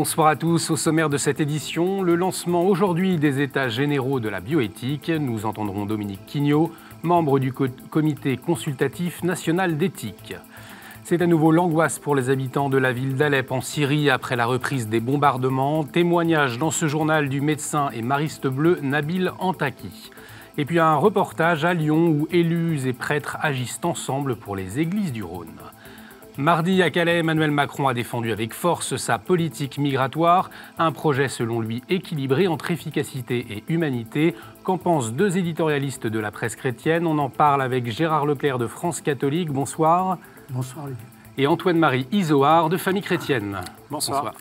Bonsoir à tous. Au sommaire de cette édition, le lancement aujourd'hui des États généraux de la bioéthique. Nous entendrons Dominique Quignot, membre du comité consultatif national d'éthique. C'est à nouveau l'angoisse pour les habitants de la ville d'Alep en Syrie après la reprise des bombardements. Témoignage dans ce journal du médecin et mariste bleu Nabil Antaki. Et puis un reportage à Lyon où élus et prêtres agissent ensemble pour les églises du Rhône. Mardi à Calais, Emmanuel Macron a défendu avec force sa politique migratoire, un projet selon lui équilibré entre efficacité et humanité. Qu'en pensent deux éditorialistes de la presse chrétienne? On en parle avec Gérard Leclerc de France catholique. Bonsoir. Bonsoir. Et Antoine-Marie Isoard de Famille chrétienne. Bonsoir.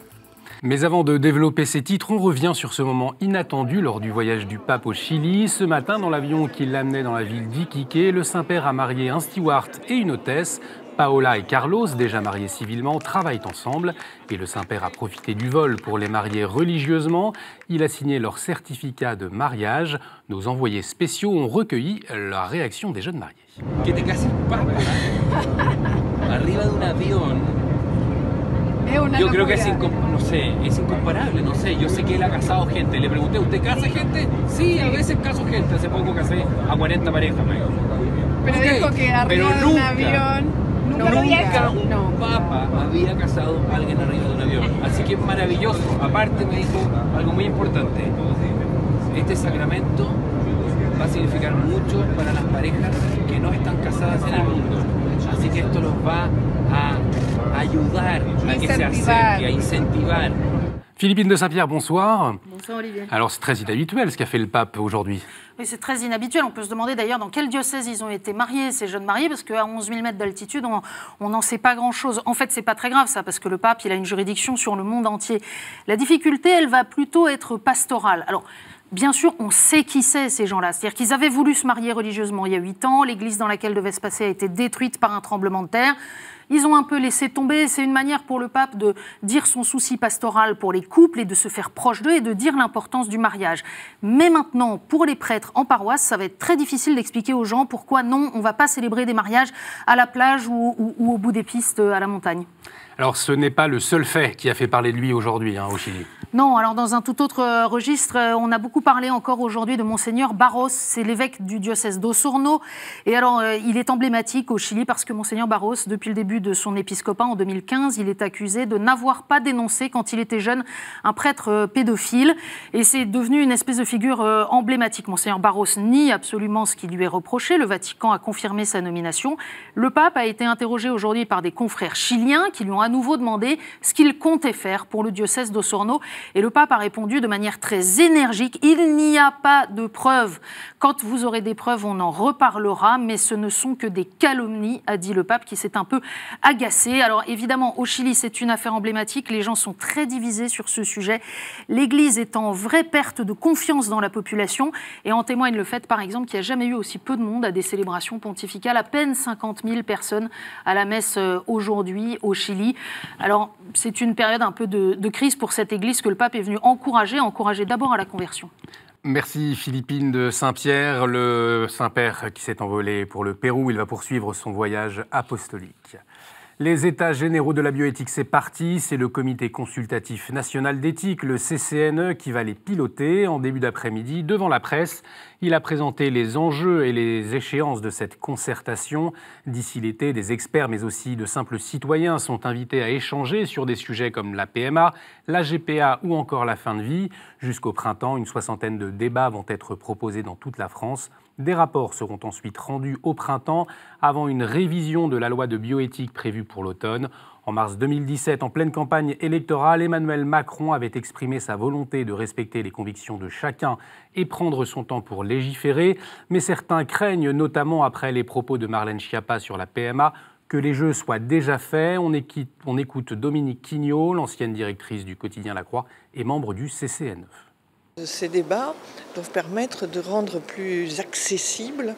Mais avant de développer ces titres, on revient sur ce moment inattendu lors du voyage du pape au Chili. Ce matin, dans l'avion qui l'amenait dans la ville d'Iquique, le Saint-Père a marié un steward et une hôtesse. Paola et Carlos, déjà mariés civilement, travaillent ensemble et le Saint-Père a profité du vol pour les marier religieusement. Il a signé leur certificat de mariage. Nos envoyés spéciaux ont recueilli la réaction des jeunes mariés. Que te cases arriba de un avión. Yo creo que es, no sé, es incomparable, no sé. Yo sé que él ha casado gente. Le pregunté, ¿usted casa gente? Sí, a veces caso gente. Hace poco casé a 40 parejas, me Pero dijo que arriba de un avión Nunca, un papa había casado a alguien arriba de un avión. Así que es maravilloso. Aparte me dijo algo muy importante. Este sacramento va a significar mucho para las parejas que no están casadas en el mundo. Así que esto los va a ayudar a que se acerque, a incentivar Philippine de Saint-Pierre, bonsoir. Bonsoir Olivier. Alors c'est très inhabituel ce qu'a fait le pape aujourd'hui. Oui, c'est très inhabituel. On peut se demander d'ailleurs dans quel diocèse ils ont été mariés, ces jeunes mariés, parce qu'à 11 000 mètres d'altitude, on n'en sait pas grand-chose. En fait, c'est pas très grave ça, parce que le pape, il a une juridiction sur le monde entier. La difficulté, elle va plutôt être pastorale. Alors, Bien sûr, on sait qui c'est ces gens-là. C'est-à-dire qu'ils avaient voulu se marier religieusement il y a huit ans. L'église dans laquelle devait se passer a été détruite par un tremblement de terre. Ils ont un peu laissé tomber. C'est une manière pour le pape de dire son souci pastoral pour les couples et de se faire proche d'eux et de dire l'importance du mariage. Mais maintenant, pour les prêtres en paroisse, ça va être très difficile d'expliquer aux gens pourquoi non, on ne va pas célébrer des mariages à la plage ou, au bout des pistes à la montagne. Alors ce n'est pas le seul fait qui a fait parler de lui aujourd'hui hein, au Chili. Non, alors dans un tout autre euh, registre, euh, on a beaucoup parlé encore aujourd'hui de Monseigneur Barros, c'est l'évêque du diocèse d'Osorno. Et alors, euh, il est emblématique au Chili parce que Monseigneur Barros, depuis le début de son épiscopat en 2015, il est accusé de n'avoir pas dénoncé, quand il était jeune, un prêtre pédophile. Et c'est devenu une espèce de figure emblématique. Monseigneur Barros nie absolument ce qui lui est reproché. Le Vatican a confirmé sa nomination. Le pape a été interrogé aujourd'hui par des confrères chiliens qui lui ont à nouveau demandé ce qu'il comptait faire pour le diocèse d'Osorno. Et le pape a répondu de manière très énergique, il n'y a pas de preuves. Quand vous aurez des preuves, on en reparlera, mais ce ne sont que des calomnies, a dit le pape, qui s'est un peu agacé. Alors évidemment, au Chili, c'est une affaire emblématique, les gens sont très divisés sur ce sujet. L'Église est en vraie perte de confiance dans la population, et en témoigne le fait, par exemple, qu'il n'y a jamais eu aussi peu de monde à des célébrations pontificales, à peine 50 000 personnes à la messe euh, aujourd'hui au Chili. Alors c'est une période un peu de, crise pour cette Église le pape est venu encourager, encourager d'abord à la conversion. Merci Philippine de Saint-Pierre, le Saint-Père qui s'est envolé pour le Pérou. Il va poursuivre son voyage apostolique. Les États généraux de la bioéthique, c'est parti. C'est le Comité consultatif national d'éthique, le CCNE, qui va les piloter en début d'après-midi devant la presse. Il a présenté les enjeux et les échéances de cette concertation. D'ici l'été, des experts, mais aussi de simples citoyens sont invités à échanger sur des sujets comme la PMA, la GPA ou encore la fin de vie. Jusqu'au printemps, une soixantaine de débats vont être proposés dans toute la France. Des rapports seront ensuite rendus au printemps avant une révision de la loi de bioéthique prévue pour l'automne. En mars 2017, en pleine campagne électorale, Emmanuel Macron avait exprimé sa volonté de respecter les convictions de chacun et prendre son temps pour légiférer, mais certains craignent, notamment après les propos de Marlène Schiappa sur la PMA, que les jeux soient déjà faits. On, écoute Dominique Quignot, l'ancienne directrice du quotidien La Croix et membre du CCNE. Ces débats doivent permettre de rendre plus accessibles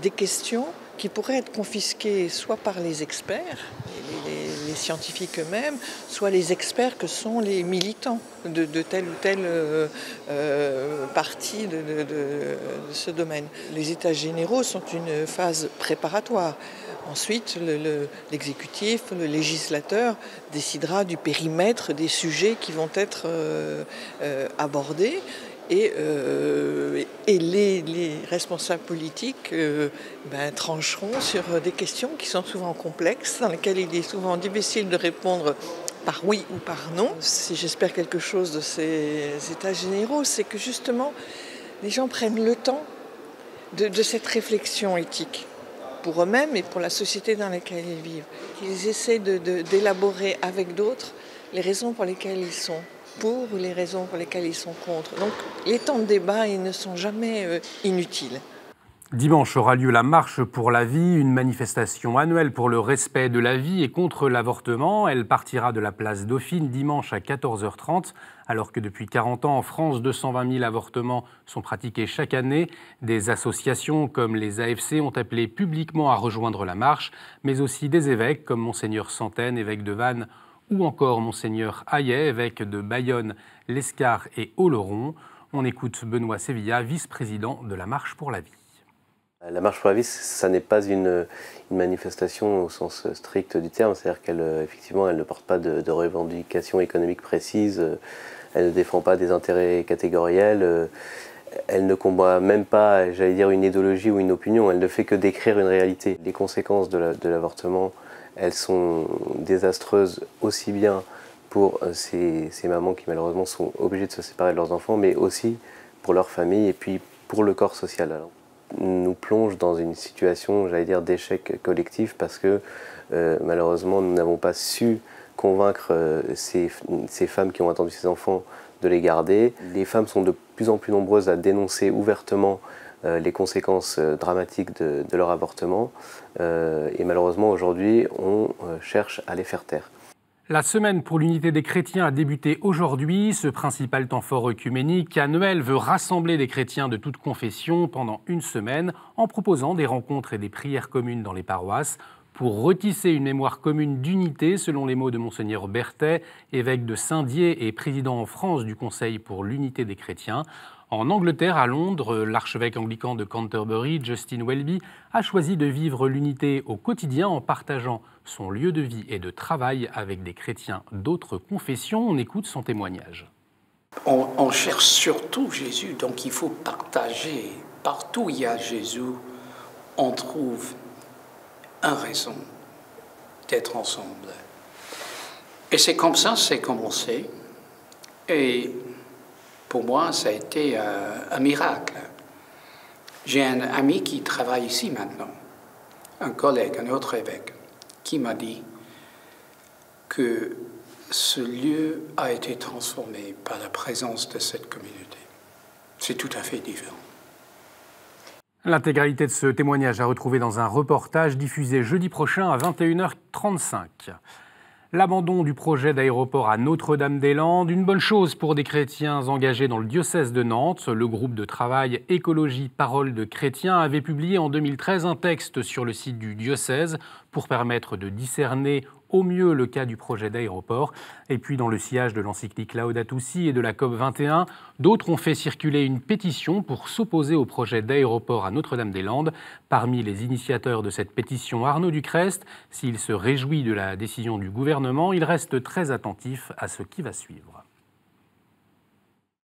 des questions qui pourraient être confisquées soit par les experts, les, scientifiques eux-mêmes, soit les experts que sont les militants de, telle ou telle euh, euh, partie de, ce domaine. Les états généraux sont une phase préparatoire. Ensuite, l'exécutif, le, législateur décidera du périmètre des sujets qui vont être euh, euh, abordés et, euh, les, responsables politiques ben, trancheront sur des questions qui sont souvent complexes, dans lesquelles il est souvent difficile de répondre par oui ou par non. Si j'espère quelque chose de ces états généraux, c'est que justement les gens prennent le temps de cette réflexion éthique pour eux-mêmes et pour la société dans laquelle ils vivent. Ils essaient d'élaborer avec d'autres les raisons pour lesquelles ils sont pour ou les raisons pour lesquelles ils sont contre. Donc les temps de débat, ils ne sont jamais euh, inutiles. Dimanche aura lieu la Marche pour la vie, une manifestation annuelle pour le respect de la vie et contre l'avortement. Elle partira de la place Dauphine dimanche à 14h30, alors que depuis 40 ans en France, 220 000 avortements sont pratiqués chaque année. Des associations comme les AFC ont appelé publiquement à rejoindre la marche, mais aussi des évêques comme Monseigneur Santaine, évêque de Vannes, ou encore Monseigneur Hayet, évêque de Bayonne, l'Escar et Oloron. On écoute Benoît Sevilla, vice-président de la Marche pour la vie. La marche pour la vie, ça n'est pas une, manifestation au sens strict du terme, c'est-à-dire qu'elle euh, effectivement, elle ne porte pas de, revendications économiques précises, euh, elle ne défend pas des intérêts catégoriels, euh, elle ne combat même pas, j'allais dire, une idéologie ou une opinion, elle ne fait que décrire une réalité. Les conséquences de l'avortement, elles sont désastreuses aussi bien pour ces, mamans qui malheureusement sont obligées de se séparer de leurs enfants, mais aussi pour leur famille et puis pour le corps social. Nous plonge dans une situation, d'échec collectif parce que euh, malheureusement, nous n'avons pas su convaincre euh, ces, femmes qui ont attendu ces enfants de les garder. Les femmes sont de plus en plus nombreuses à dénoncer ouvertement euh, les conséquences dramatiques de leur avortement. et malheureusement, aujourd'hui, on cherche à les faire taire. La semaine pour l'unité des chrétiens a débuté aujourd'hui. Ce principal temps fort œcuménique annuel veut rassembler des chrétiens de toutes confessions pendant une semaine en proposant des rencontres et des prières communes dans les paroisses pour retisser une mémoire commune d'unité, selon les mots de Monseigneur Berthet, évêque de Saint-Dié et président en France du Conseil pour l'unité des chrétiens. En Angleterre, à Londres, l'archevêque anglican de Canterbury, Justin Welby, a choisi de vivre l'unité au quotidien en partageant son lieu de vie et de travail avec des chrétiens d'autres confessions. On écoute son témoignage. On, cherche surtout Jésus, donc il faut partager. Partout où il y a Jésus, on trouve une raison d'être ensemble. Et c'est comme ça c'est commencé. Et pour moi, ça a été euh, un miracle. J'ai un ami qui travaille ici maintenant, un collègue, un autre évêque qui m'a dit que ce lieu a été transformé par la présence de cette communauté. C'est tout à fait différent. L'intégralité de ce témoignage à retrouver dans un reportage diffusé jeudi prochain à 21h35. L'abandon du projet d'aéroport à Notre-Dame-des-Landes, une bonne chose pour des chrétiens engagés dans le diocèse de Nantes. Le groupe de travail Écologie Parole de chrétiens avait publié en 2013 un texte sur le site du diocèse pour permettre de discerner au mieux le cas du projet d'aéroport. Et puis, dans le sillage de l'encyclique Laudato Si et de la COP 21, d'autres ont fait circuler une pétition pour s'opposer au projet d'aéroport à Notre-Dame-des-Landes. Parmi les initiateurs de cette pétition, Arnaud Ducrest, s'il se réjouit de la décision du gouvernement, il reste très attentif à ce qui va suivre.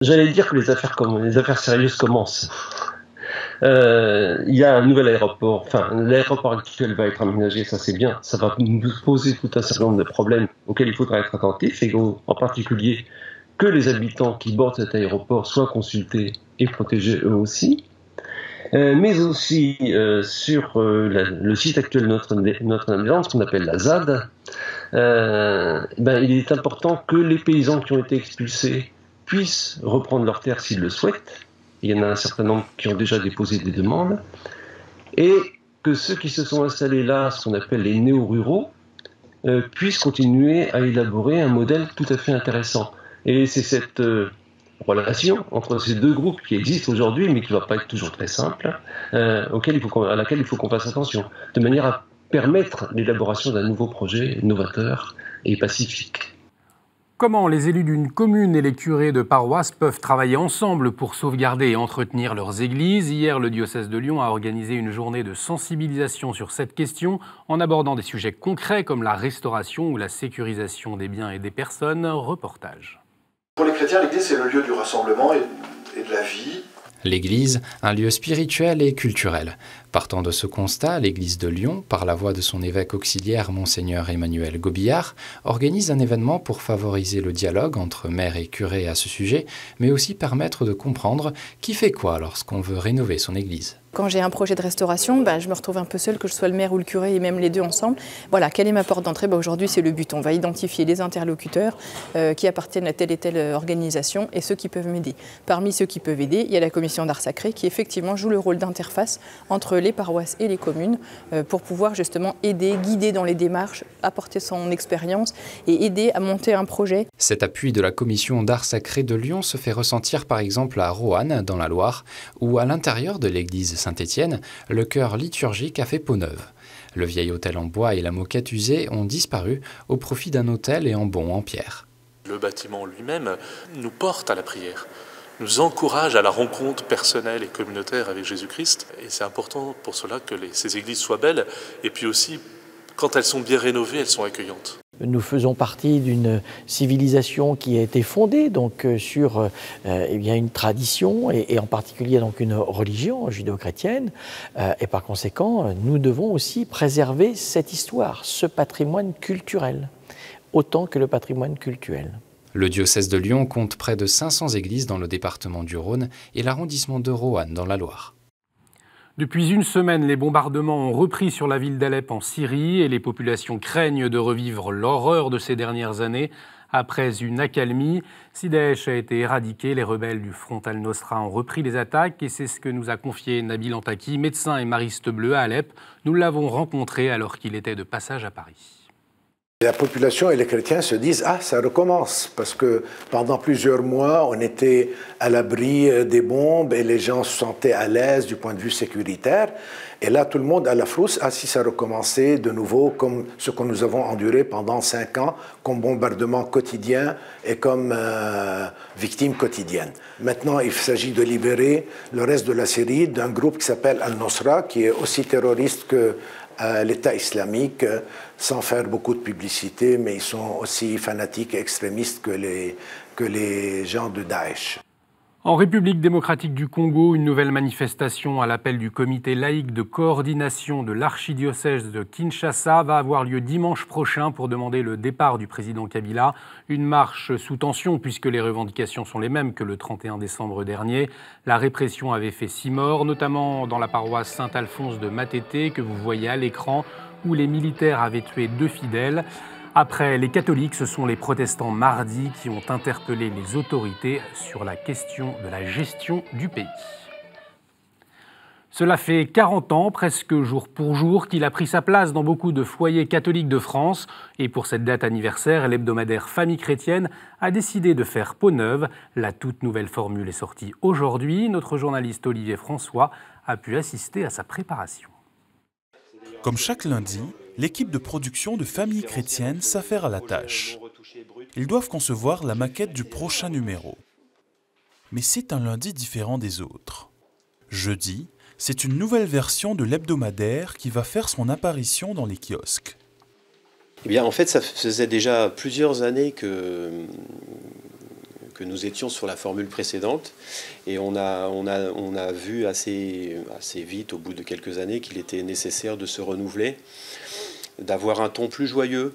J'allais dire que les affaires, les affaires sérieuses commencent. Euh, il y a un nouvel aéroport, enfin l'aéroport actuel va être aménagé, ça c'est bien, ça va nous poser tout un certain nombre de problèmes auxquels il faudra être attentif, et en particulier que les habitants qui bordent cet aéroport soient consultés et protégés eux aussi. Euh, mais aussi euh, sur le site actuel de Notre-Dame-des-Landes, ce qu'on appelle la ZAD, ben, il est important que les paysans qui ont été expulsés puissent reprendre leurs terres s'ils le souhaitent, il y en a un certain nombre qui ont déjà déposé des demandes, et que ceux qui se sont installés là, ce qu'on appelle les néo-ruraux, euh, puissent continuer à élaborer un modèle tout à fait intéressant. Et c'est cette euh, relation entre ces deux groupes qui existent aujourd'hui, mais qui ne va pas être toujours très simple, euh, à laquelle il faut qu'on fasse attention, de manière à permettre l'élaboration d'un nouveau projet novateur et pacifique. Comment les élus d'une commune et les curés de paroisse peuvent travailler ensemble pour sauvegarder et entretenir leurs églises Hier, le diocèse de Lyon a organisé une journée de sensibilisation sur cette question en abordant des sujets concrets comme la restauration ou la sécurisation des biens et des personnes. Reportage. Pour les chrétiens, l'église, c'est le lieu du rassemblement et de la vie. L'Église, un lieu spirituel et culturel. Partant de ce constat, l'Église de Lyon, par la voix de son évêque auxiliaire Monseigneur Emmanuel Gobillard, organise un événement pour favoriser le dialogue entre maire et curé à ce sujet, mais aussi permettre de comprendre qui fait quoi lorsqu'on veut rénover son Église. Quand j'ai un projet de restauration, ben, je me retrouve un peu seul, que je sois le maire ou le curé et même les deux ensemble. Voilà, quelle est ma porte d'entrée? Ben, Aujourd'hui, c'est le but. On va identifier les interlocuteurs euh, qui appartiennent à telle et telle organisation et ceux qui peuvent m'aider. Parmi ceux qui peuvent aider, il y a la commission d'art sacré qui effectivement joue le rôle d'interface entre les paroisses et les communes euh, pour pouvoir justement aider, guider dans les démarches, apporter son expérience et aider à monter un projet. Cet appui de la commission d'art sacré de Lyon se fait ressentir par exemple à Roanne, dans la Loire, ou à l'intérieur de l'église Saint-Étienne, le chœur liturgique a fait peau neuve. Le vieil hôtel en bois et la moquette usée ont disparu au profit d'un hôtel et en bon en pierre. Le bâtiment lui-même nous porte à la prière, nous encourage à la rencontre personnelle et communautaire avec Jésus-Christ. Et c'est important pour cela que ces églises soient belles. Et puis aussi, quand elles sont bien rénovées, elles sont accueillantes. Nous faisons partie d'une civilisation qui a été fondée donc euh, sur euh, eh bien une tradition et, en particulier donc une religion judéo-chrétienne euh, et par conséquent nous devons aussi préserver cette histoire, ce patrimoine culturel autant que le patrimoine cultuel. Le diocèse de Lyon compte près de 500 églises dans le département du Rhône et l'arrondissement de Roanne dans la Loire. Depuis une semaine, les bombardements ont repris sur la ville d'Alep en Syrie et les populations craignent de revivre l'horreur de ces dernières années. Après une accalmie, si Daesh a été éradiqué, les rebelles du Front al-Nosra ont repris les attaques et c'est ce que nous a confié Nabil Antaki, médecin et mariste bleu à Alep. Nous l'avons rencontré alors qu'il était de passage à Paris. La population et les chrétiens se disent Ah, ça recommence, parce que pendant plusieurs mois, on était à l'abri euh, des bombes et les gens se sentaient à l'aise du point de vue sécuritaire. Et là, tout le monde a la frousse Ah, si ça recommençait de nouveau, comme ce que nous avons enduré pendant cinq ans, comme bombardement quotidien et comme euh, victime quotidienne. Maintenant, il s'agit de libérer le reste de la Syrie d'un groupe qui s'appelle Al-Nosra, qui est aussi terroriste que l'État islamique, euh, sans faire beaucoup de publicité, mais ils sont aussi fanatiques et extrémistes que les, que les gens de Daesh. En République démocratique du Congo, une nouvelle manifestation à l'appel du comité laïque de coordination de l'archidiocèse de Kinshasa va avoir lieu dimanche prochain pour demander le départ du président Kabila. Une marche sous tension puisque les revendications sont les mêmes que le 31 décembre dernier. La répression avait fait six morts, notamment dans la paroisse Saint-Alphonse de Matete que vous voyez à l'écran où les militaires avaient tué deux fidèles. Après les catholiques, ce sont les protestants mardi qui ont interpellé les autorités sur la question de la gestion du pays. Cela fait 40 ans, presque jour pour jour, qu'il a pris sa place dans beaucoup de foyers catholiques de France. Et pour cette date anniversaire, l'hebdomadaire Famille chrétienne a décidé de faire peau neuve. La toute nouvelle formule est sortie aujourd'hui. Notre journaliste Olivier François a pu assister à sa préparation. Comme chaque lundi, l'équipe de production de Famille chrétienne s'affaire à la tâche. Ils doivent concevoir la maquette du prochain numéro. Mais c'est un lundi différent des autres. Jeudi, c'est une nouvelle version de l'hebdomadaire qui va faire son apparition dans les kiosques. Eh bien, en fait, ça faisait déjà plusieurs années que, que nous étions sur la formule précédente. Et on a, vu assez, assez vite, au bout de quelques années, qu'il était nécessaire de se renouveler d'avoir un ton plus joyeux,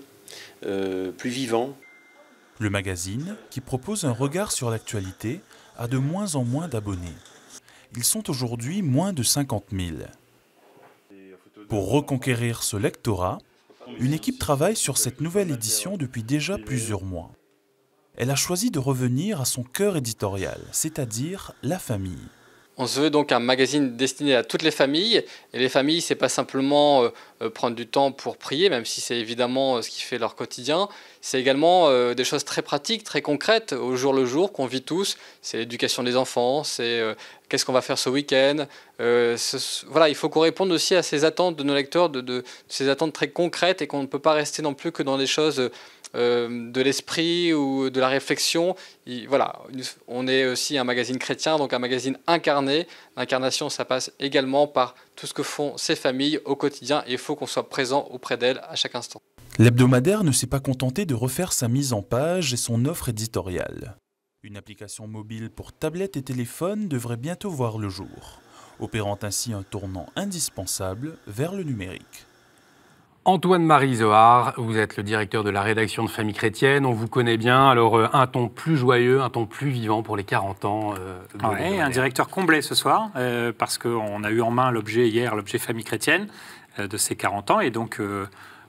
euh, plus vivant. Le magazine, qui propose un regard sur l'actualité, a de moins en moins d'abonnés. Ils sont aujourd'hui moins de 50 000. Pour reconquérir ce lectorat, une équipe travaille sur cette nouvelle édition depuis déjà plusieurs mois. Elle a choisi de revenir à son cœur éditorial, c'est-à-dire la famille. On se veut donc un magazine destiné à toutes les familles. Et les familles, c'est pas simplement euh, euh, prendre du temps pour prier, même si c'est évidemment euh, ce qui fait leur quotidien. C'est également des choses très pratiques, très concrètes, au jour le jour, qu'on vit tous. C'est l'éducation des enfants, c'est qu'est-ce qu'on va faire ce week-end. voilà, il faut qu'on réponde aussi à ces attentes de nos lecteurs, de, ces attentes très concrètes, et qu'on ne peut pas rester non plus que dans des choses euh, de l'esprit ou de la réflexion. voilà, on est aussi un magazine chrétien, donc un magazine incarné. L'incarnation, ça passe également par tout ce que font ces familles au quotidien et il faut qu'on soit présent auprès d'elles à chaque instant. L'hebdomadaire ne s'est pas contenté de refaire sa mise en page et son offre éditoriale. Une application mobile pour tablette et téléphone devrait bientôt voir le jour, opérant ainsi un tournant indispensable vers le numérique. Antoine-Marie Zohar, vous êtes le directeur de la rédaction de Famille Chrétienne. On vous connaît bien. Alors, euh, un ton plus joyeux, un ton plus vivant pour les 40 ans. Euh, oui, un directeur comblé ce soir, euh, parce qu'on a eu en main l'objet hier, l'objet Famille Chrétienne de ses 40 ans. Et donc,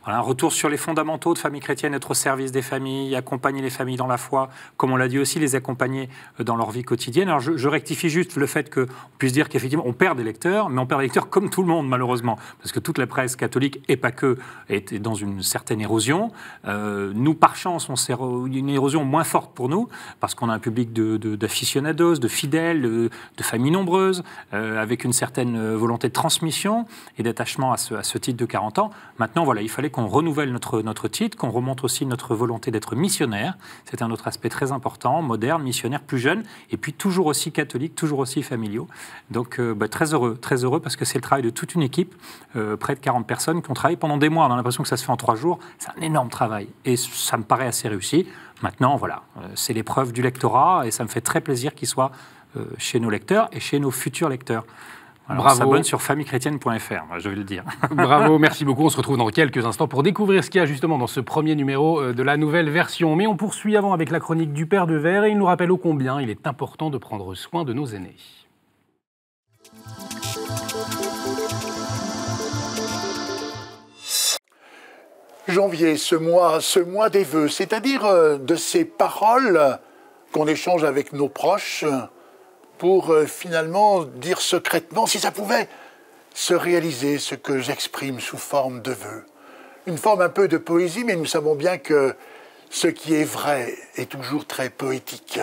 un retour sur les fondamentaux de famille chrétienne, être au service des familles, accompagner les familles dans la foi, comme on l'a dit aussi, les accompagner euh, dans leur vie quotidienne. Alors je, rectifie juste le fait qu'on puisse dire qu'effectivement on perd des lecteurs, mais on perd des lecteurs comme tout le monde malheureusement, parce que toute la presse catholique, et pas que, est dans une certaine érosion. Euh, nous, par chance, on s'est une érosion moins forte pour nous, parce qu'on a un public d'aficionados, de, de, fidèles, de, familles nombreuses, euh, avec une certaine volonté de transmission et d'attachement à ce, à ce titre de 40 ans. Maintenant, voilà, il fallait qu'on renouvelle notre, notre titre, qu'on remonte aussi notre volonté d'être missionnaire. C'est un autre aspect très important, moderne, missionnaire, plus jeune, et puis toujours aussi catholique, toujours aussi familiaux. Donc euh, bah, très heureux, très heureux parce que c'est le travail de toute une équipe, euh, près de 40 personnes qui ont travaillé pendant des mois. On a l'impression que ça se fait en trois jours. C'est un énorme travail et ça me paraît assez réussi. Maintenant, voilà, euh, c'est l'épreuve du lectorat et ça me fait très plaisir qu'il soit chez nos lecteurs et chez nos futurs lecteurs. Alors, Bravo. s'abonne sur famillechrétienne.fr, je vais le dire. Bravo, merci beaucoup. On se retrouve dans quelques instants pour découvrir ce qu'il y a justement dans ce premier numéro euh, de la nouvelle version. Mais on poursuit avant avec la chronique du Père de Verre et il nous rappelle ô combien il est important de prendre soin de nos aînés. Janvier, ce mois, ce mois des vœux, c'est-à-dire euh, de ces paroles qu'on échange avec nos proches pour euh, finalement dire secrètement, si ça pouvait se réaliser ce que j'exprime sous forme de vœux. Une forme un peu de poésie, mais nous savons bien que ce qui est vrai est toujours très poétique.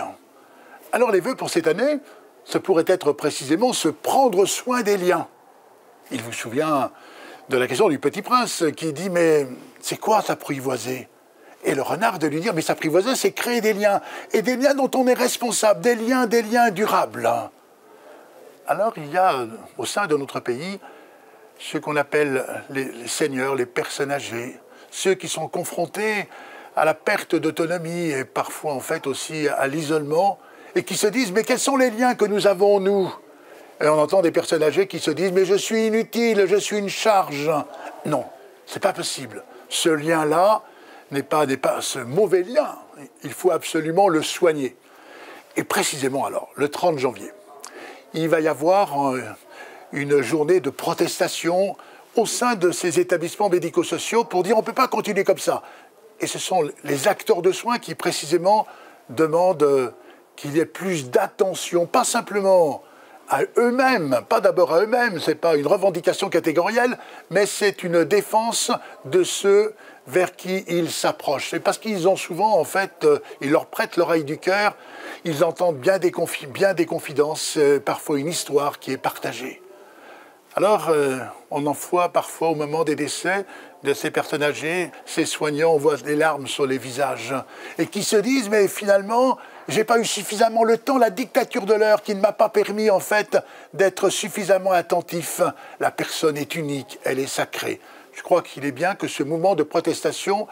Alors les vœux pour cette année, ce pourrait être précisément se prendre soin des liens. Il vous souvient de la question du petit prince qui dit Mais c'est quoi s'apprivoiser et le renard de lui dire, mais s'apprivoiser, c'est créer des liens, et des liens dont on est responsable, des liens, des liens durables. Alors il y a au sein de notre pays ce qu'on appelle les, seigneurs, les personnes âgées, ceux qui sont confrontés à la perte d'autonomie et parfois en fait aussi à l'isolement, et qui se disent, mais quels sont les liens que nous avons, nous? Et on entend des personnes âgées qui se disent, mais je suis inutile, je suis une charge. Non, c'est pas possible. Ce lien-là, n'est pas, ce mauvais lien. Il faut absolument le soigner. Et précisément alors, le 30 janvier, il va y avoir euh, une journée de protestation au sein de ces établissements médico-sociaux pour dire on ne peut pas continuer comme ça. Et ce sont les acteurs de soins qui précisément demandent euh, qu'il y ait plus d'attention, pas simplement à eux-mêmes, pas d'abord à eux-mêmes, ce n'est pas une revendication catégorielle, mais c'est une défense de ceux vers qui ils s'approchent. C'est parce qu'ils ont souvent, en fait, euh, ils leur prêtent l'oreille du cœur, ils entendent bien des, bien des confidences, euh, parfois une histoire qui est partagée. Alors, euh, on en voit parfois au moment des décès de ces personnes âgées, ces soignants, on voit des larmes sur les visages, et qui se disent, mais finalement, j'ai pas eu suffisamment le temps, la dictature de l'heure qui ne m'a pas permis, en fait, d'être suffisamment attentif. La personne est unique, elle est sacrée. Je crois qu'il est bien que ce mouvement de protestation,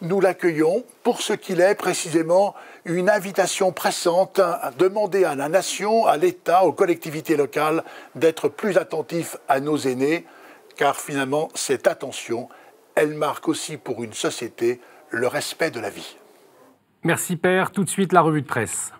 nous l'accueillons pour ce qu'il est précisément une invitation pressante à demander à la nation, à l'État, aux collectivités locales d'être plus attentifs à nos aînés, car finalement cette attention, elle marque aussi pour une société le respect de la vie. Merci Père. Tout de suite la revue de presse.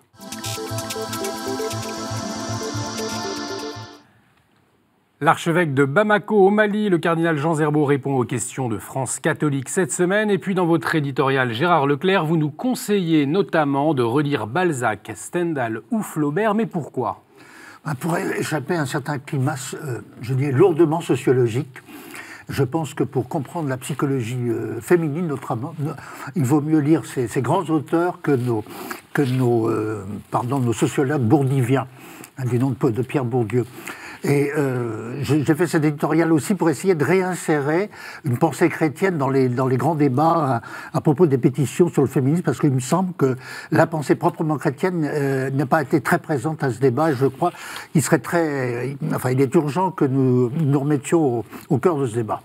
L'archevêque de Bamako au Mali, le cardinal Jean Zerbo, répond aux questions de France catholique cette semaine. Et puis dans votre éditorial Gérard Leclerc, vous nous conseillez notamment de relire Balzac, Stendhal ou Flaubert. Mais pourquoi? Ben, Pour échapper à un certain climat, euh, je dirais, lourdement sociologique. Je pense que pour comprendre la psychologie euh, féminine, notamment, il vaut mieux lire ces, grands auteurs que nos, que nos, euh, pardon, nos sociologues bourdiviens, du nom de Pierre Bourdieu. Et euh, j'ai fait cet éditorial aussi pour essayer de réinsérer une pensée chrétienne dans les, dans les grands débats à, propos des pétitions sur le féminisme, parce qu'il me semble que la pensée proprement chrétienne euh, n'a pas été très présente à ce débat. Je crois qu'il serait très, enfin, il est urgent que nous nous remettions au cœur de ce débat.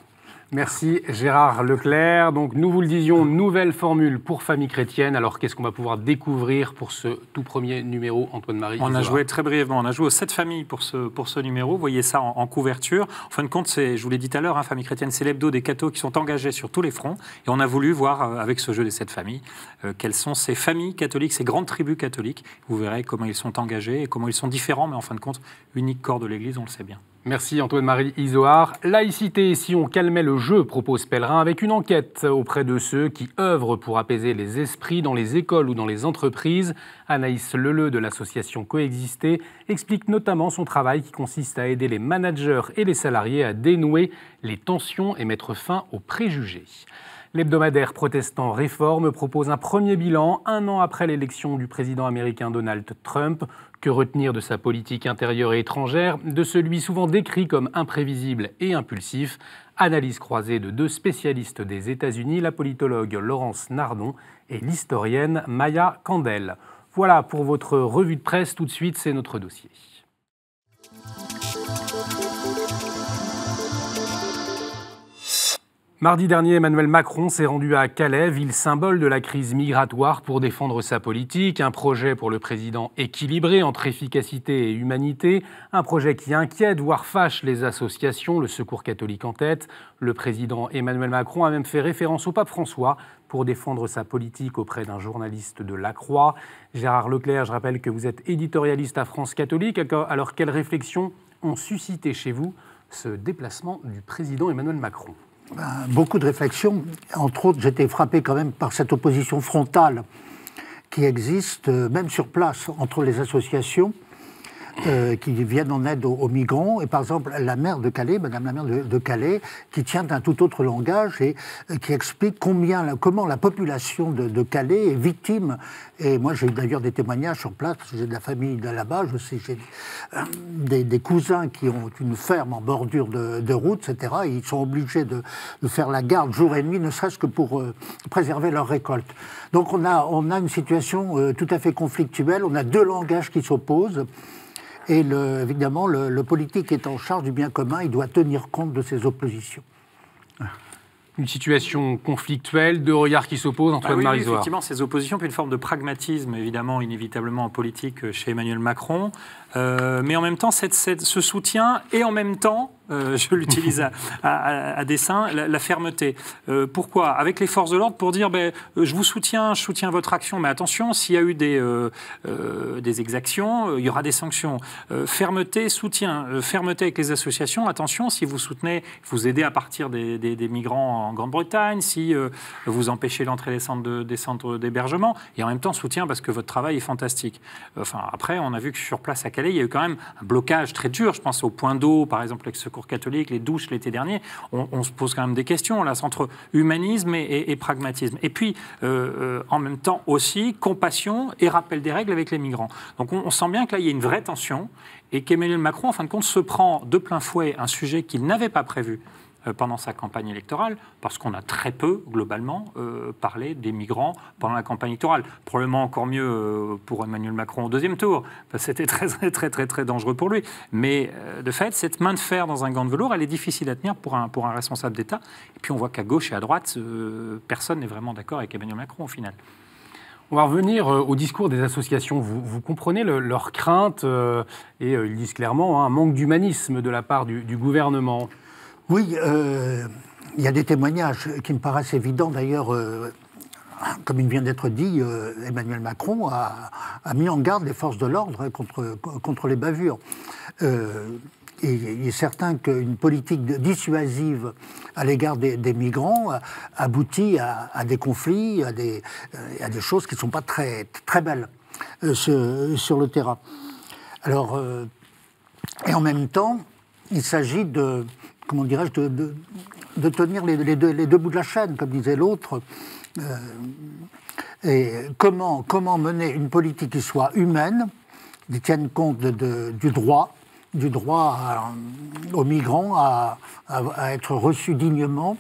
Merci Gérard Leclerc. Donc nous vous le disions, nouvelle formule pour famille chrétienne. Alors qu'est-ce qu'on va pouvoir découvrir pour ce tout premier numéro, Antoine-Marie On a joué très brièvement, on a joué aux sept familles pour ce, pour ce numéro. Vous voyez ça en, couverture. En fin de compte, je vous l'ai dit tout à l'heure, hein, famille chrétienne, c'est l'hebdo des cathos qui sont engagés sur tous les fronts. Et on a voulu voir euh, avec ce jeu des sept familles euh, quelles sont ces familles catholiques, ces grandes tribus catholiques. Vous verrez comment ils sont engagés et comment ils sont différents, mais en fin de compte, unique corps de l'Église, on le sait bien. Merci Antoine-Marie Isoard. Laïcité, si on calmait le jeu, propose Pèlerin, avec une enquête auprès de ceux qui œuvrent pour apaiser les esprits dans les écoles ou dans les entreprises. Anaïs Leleu de l'association Coexister explique notamment son travail qui consiste à aider les managers et les salariés à dénouer les tensions et mettre fin aux préjugés. L'hebdomadaire protestant Réforme propose un premier bilan un an après l'élection du président américain Donald Trump. Que retenir de sa politique intérieure et étrangère, de celui souvent décrit comme imprévisible et impulsif? Analyse croisée de deux spécialistes des États-Unis, la politologue Laurence Nardon et l'historienne Maya Candel. Voilà pour votre revue de presse. Tout de suite, c'est notre dossier. Mardi dernier, Emmanuel Macron s'est rendu à Calais, ville symbole de la crise migratoire, pour défendre sa politique. Un projet pour le président équilibré entre efficacité et humanité. Un projet qui inquiète, voire fâche les associations, le Secours catholique en tête. Le président Emmanuel Macron a même fait référence au pape François pour défendre sa politique auprès d'un journaliste de La Croix. Gérard Leclerc, je rappelle que vous êtes éditorialiste à France catholique. Alors, quelles réflexions ont suscité chez vous ce déplacement du président Emmanuel Macron? Beaucoup de réflexions. Entre autres, j'étais frappé quand même par cette opposition frontale qui existe, euh, même sur place, entre les associations euh, qui viennent en aide aux, migrants. Et par exemple, la maire de Calais, Madame la maire de, Calais, qui tient un tout autre langage et euh, qui explique combien, comment la population de, Calais est victime. Et moi, j'ai eu d'ailleurs des témoignages sur place. J'ai de la famille de là-bas. Je sais, j'ai euh, des, cousins qui ont une ferme en bordure de, route, etc. ils sont obligés de, faire la garde jour et nuit, ne serait-ce que pour préserver leur récolte. Donc on a, on a une situation tout à fait conflictuelle. On a deux langages qui s'opposent. Et évidemment, le, politique est en charge du bien commun, il doit tenir compte de ses oppositions. Une situation conflictuelle, deux regards qui s'opposent, entre ah oui, effectivement, ces oppositions, puis une forme de pragmatisme, évidemment, inévitablement en politique chez Emmanuel Macron. Euh, mais en même temps, cette, ce soutien et en même temps, euh, je l'utilise à, dessein, la, fermeté. Euh, pourquoi? Avec les forces de l'ordre pour dire, ben, je vous soutiens, je soutiens votre action, mais attention, s'il y a eu des, des exactions, il y aura des sanctions. fermeté, soutien. fermeté avec les associations, attention, si vous soutenez, vous aidez à partir des, des, migrants en Grande-Bretagne, si vous empêchez l'entrée des centres d'hébergement, et en même temps soutien parce que votre travail est fantastique. Enfin, après, on a vu que sur place à il y a eu quand même un blocage très dur. Je pense au point d'eau, par exemple, avec Secours catholique, les douches l'été dernier. On, se pose quand même des questions là, entre humanisme et, pragmatisme. Et puis, euh, euh, en même temps aussi, compassion et rappel des règles avec les migrants. Donc on, on sent bien que là, il y a une vraie tension et qu'Emmanuel Macron, en fin de compte, se prend de plein fouet un sujet qu'il n'avait pas prévu pendant sa campagne électorale, parce qu'on a très peu, globalement, euh, parlé des migrants pendant la campagne électorale. Probablement encore mieux euh, pour Emmanuel Macron au deuxième tour, parce que c'était très, très, très, très dangereux pour lui. Mais de fait, cette main de fer dans un gant de velours, elle est difficile à tenir pour un, pour un responsable d'État. Et puis on voit qu'à gauche et à droite, personne n'est vraiment d'accord avec Emmanuel Macron au final. On va revenir au discours des associations. Vous, comprenez leurs craintes et ils disent clairement hein, un manque d'humanisme de la part du gouvernement. Oui, euh, il y a des témoignages qui me paraissent évidents. D'ailleurs, euh, comme il vient d'être dit, euh, Emmanuel Macron a, mis en garde les forces de l'ordre contre, les bavures. Il est certain qu'une politique dissuasive à l'égard des, migrants aboutit à, des conflits, à des, choses qui ne sont pas très, très belles sur, le terrain. Alors, et en même temps, il s'agit de, comment dirais-je, de, tenir les, deux, bouts de la chaîne, comme disait l'autre. Euh, et comment, comment mener une politique qui soit humaine, qui tienne compte du droit, du droit aux migrants à, être reçus dignement,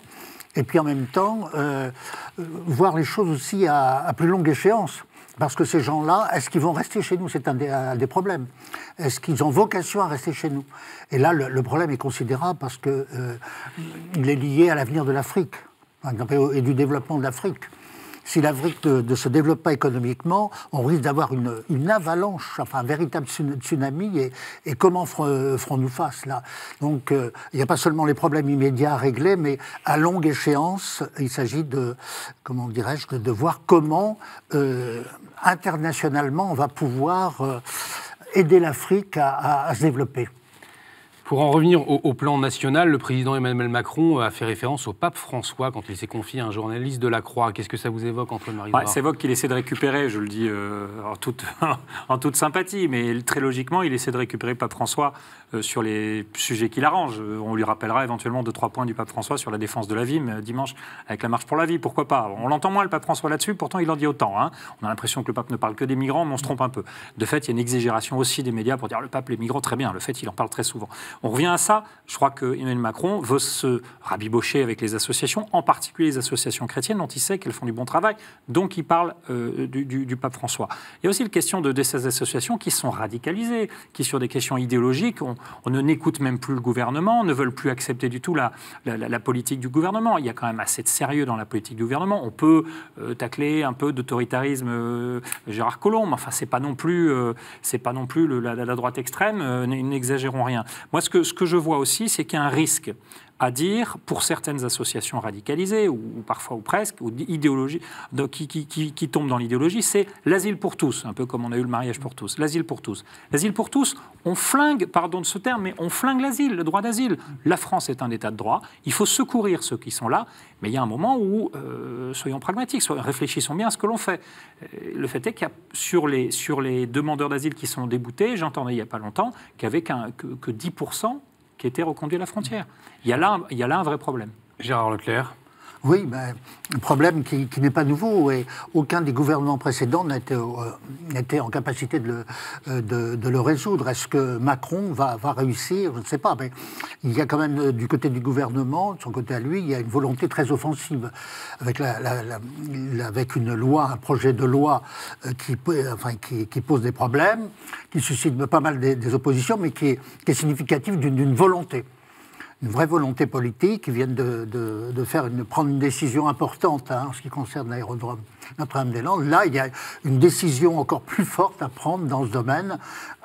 et puis en même temps euh, voir les choses aussi à, plus longue échéance. Parce que ces gens-là, est-ce qu'ils vont rester chez nous? C'est un, des, problèmes. Est-ce qu'ils ont vocation à rester chez nous? Et là, le, problème est considérable parce qu'il euh, est lié à l'avenir de l'Afrique, et du développement de l'Afrique si l'Afrique ne, se développe pas économiquement, on risque d'avoir une, avalanche, enfin un véritable tsunami. Et, comment ferons-nous face là? Donc euh, il n'y a pas seulement les problèmes immédiats à régler, mais à longue échéance, il s'agit de, comment dirais-je, de, voir comment euh, internationalement on va pouvoir aider l'Afrique à se développer. Pour en revenir au, plan national, le président Emmanuel Macron a fait référence au pape François quand il s'est confié à un journaliste de la Croix. Qu'est-ce que ça vous évoque, Antoine-Marie Ça évoque qu'il essaie de récupérer, je le dis euh, en, toute, en, toute, sympathie, mais très logiquement, il essaie de récupérer pape François euh, sur les sujets qui l'arrangent. Euh, on lui rappellera éventuellement deux, trois points du pape François sur la défense de la vie, mais dimanche, avec la marche pour la vie, pourquoi pas? On l'entend moins, le pape François, là-dessus, pourtant il en dit autant. Hein. On a l'impression que le pape ne parle que des migrants, mais on se trompe un peu. De fait, il y a une exagération aussi des médias pour dire le pape, les migrants, très bien. Le fait, il en parle très souvent. On revient à ça je crois que Emmanuel Macron veut se rabibocher avec les associations, en particulier les associations chrétiennes, dont il sait qu'elles font du bon travail, donc il parle euh, du, pape François. Il y a aussi la question de, ces associations qui sont radicalisées, qui sur des questions idéologiques, on, ne n'écoute même plus le gouvernement, ne veulent plus accepter du tout la, politique du gouvernement. Il y a quand même assez de sérieux dans la politique du gouvernement. On peut euh, tacler un peu d'autoritarisme euh, Gérard Collomb, enfin c'est pas non plus, c'est pas non plus la, droite extrême. N'exagérons rien. Moi, ce que, ce que je vois aussi, c'est qu'il y a un risque à dire pour certaines associations radicalisées, ou, parfois ou presque, ou idéologie, qui, qui, tombent dans l'idéologie, c'est l'asile pour tous, un peu comme on a eu le mariage pour tous. L'asile pour tous. L'asile pour tous, on flingue, pardon de ce terme, mais on flingue l'asile, le droit d'asile. La France est un état de droit, il faut secourir ceux qui sont là, mais il y a un moment où, euh, soyons pragmatiques, réfléchissons bien à ce que l'on fait. Euh, le fait est qu'il y a sur les, sur les demandeurs d'asile qui sont déboutés, j'entendais il n'y a pas longtemps qu'avec que, que 10% qui était reconduit à la frontière. Il y a là, il y a là un vrai problème. Gérard Leclerc. Oui, ben, un problème qui, n'est pas nouveau et aucun des gouvernements précédents n'était euh, en capacité de le, euh, de, le résoudre. Est-ce que Macron va, réussir? Je ne sais pas, mais il y a quand même euh, du côté du gouvernement, de son côté à lui, il y a une volonté très offensive avec, une loi, un projet de loi qui, enfin, qui, pose des problèmes, qui suscite pas mal des, oppositions, mais qui est, qui est significative d'une volonté une vraie volonté politique. Ils viennent de, faire une, prendre une décision importante hein, en ce qui concerne l'aérodrome Notre-Dame-des-Landes. Là, il y a une décision encore plus forte à prendre dans ce domaine.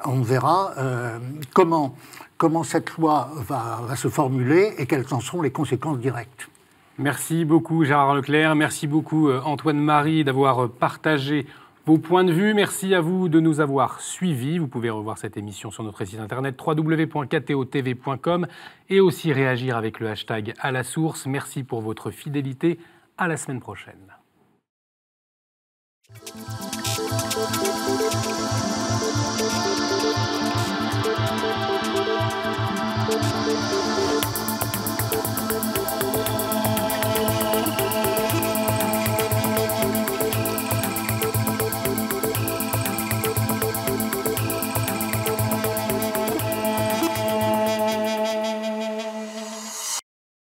On verra euh, comment, comment cette loi va, va se formuler et quelles en seront les conséquences directes. Merci beaucoup Gérard Leclerc, merci beaucoup euh, Antoine Marie d'avoir partagé vos points de vue. Merci à vous de nous avoir suivis. Vous pouvez revoir cette émission sur notre site internet www.ktotv.com et aussi réagir avec le hashtag à la source. Merci pour votre fidélité. À la semaine prochaine.